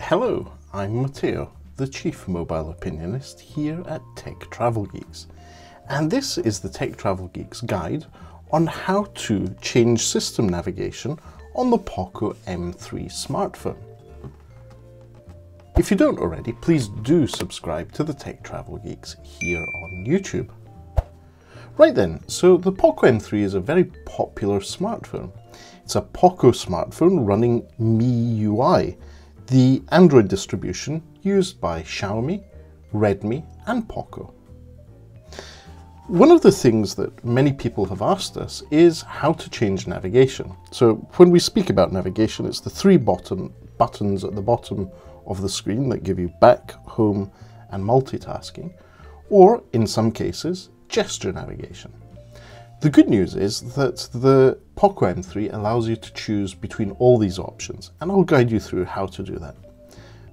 Hello, I'm Matteo, the Chief Mobile Opinionist here at Tech Travel Geeks. And this is the Tech Travel Geeks guide on how to change system navigation on the Poco M3 smartphone. If you don't already, please do subscribe to the Tech Travel Geeks here on YouTube. Right then, so the Poco M3 is a very popular smartphone. It's a Poco smartphone running MIUI, the Android distribution used by Xiaomi, Redmi and Poco. One of the things that many people have asked us is how to change navigation. So when we speak about navigation, it's the three bottom buttons at the bottom of the screen that give you back, home and multitasking, or in some cases, gesture navigation. The good news is that the Poco M3 allows you to choose between all these options, and I'll guide you through how to do that.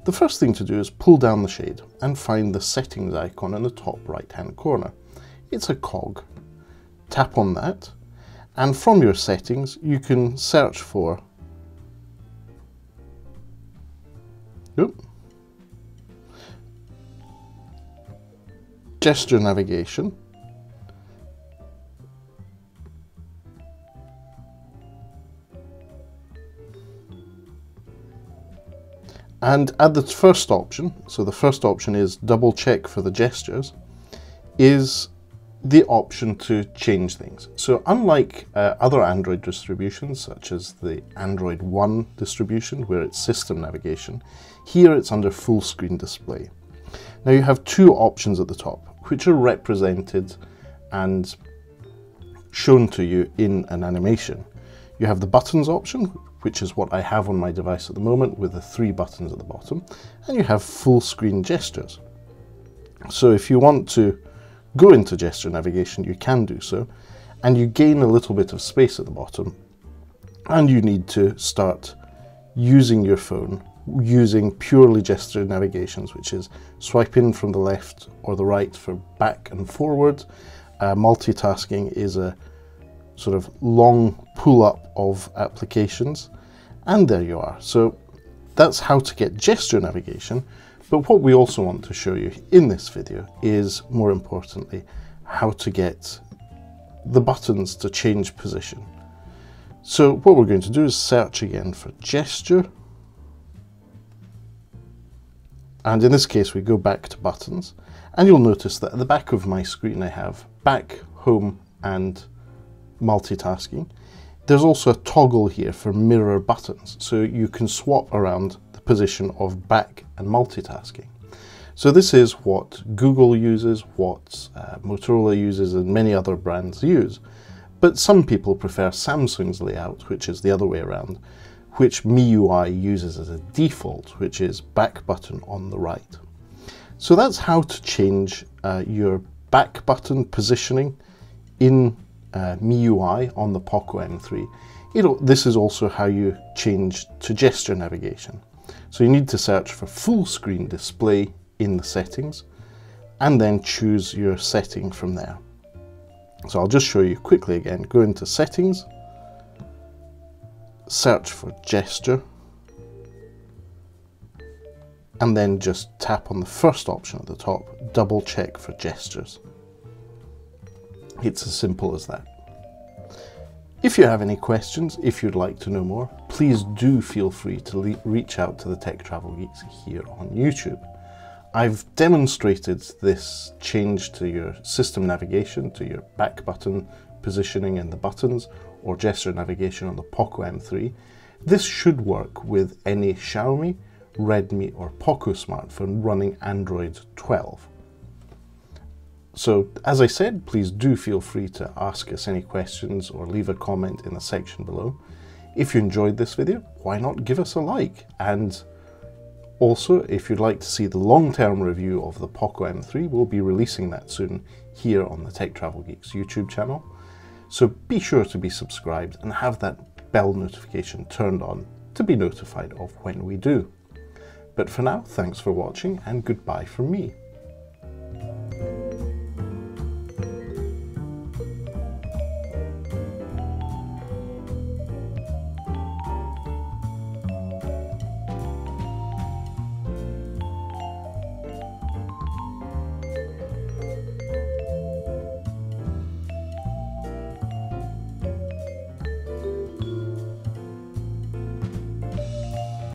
The first thing to do is pull down the shade and find the settings icon in the top right hand corner. It's a cog. Tap on that, and from your settings you can search for gesture navigation And at the first option, so the first option is double check for the gestures, is the option to change things. So unlike uh, other Android distributions, such as the Android One distribution, where it's system navigation, here it's under full screen display. Now you have two options at the top, which are represented and shown to you in an animation. You have the buttons option, which is what I have on my device at the moment with the three buttons at the bottom, and you have full screen gestures. So if you want to go into gesture navigation, you can do so, and you gain a little bit of space at the bottom, and you need to start using your phone using purely gesture navigations, which is swipe in from the left or the right for back and forward. Uh, multitasking is a sort of long pull up of applications and there you are. So that's how to get gesture navigation. But what we also want to show you in this video is more importantly, how to get the buttons to change position. So what we're going to do is search again for gesture. And in this case, we go back to buttons and you'll notice that at the back of my screen, I have back, home and multitasking. There's also a toggle here for mirror buttons, so you can swap around the position of back and multitasking. So this is what Google uses, what uh, Motorola uses, and many other brands use. But some people prefer Samsung's layout, which is the other way around, which MIUI uses as a default, which is back button on the right. So that's how to change uh, your back button positioning in uh, MIUI on the Poco M3. It, this is also how you change to gesture navigation. So you need to search for full screen display in the settings and then choose your setting from there. So I'll just show you quickly again. Go into settings, search for gesture, and then just tap on the first option at the top, double check for gestures. It's as simple as that. If you have any questions, if you'd like to know more, please do feel free to reach out to the Tech Travel Geeks here on YouTube. I've demonstrated this change to your system navigation, to your back button positioning in the buttons, or gesture navigation on the Poco M3. This should work with any Xiaomi, Redmi or Poco smartphone running Android 12. So as I said, please do feel free to ask us any questions or leave a comment in the section below. If you enjoyed this video, why not give us a like? And also, if you'd like to see the long-term review of the Poco M3, we'll be releasing that soon here on the Tech Travel Geeks YouTube channel. So be sure to be subscribed and have that bell notification turned on to be notified of when we do. But for now, thanks for watching and goodbye from me.